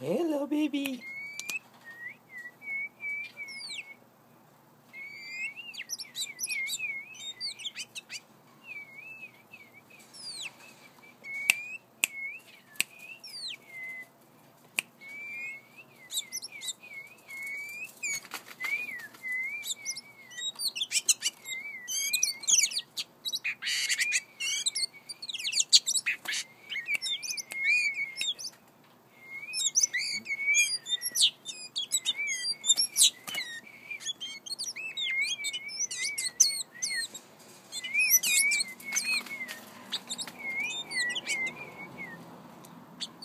Hello, baby.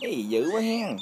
Ê, dữ quá hen.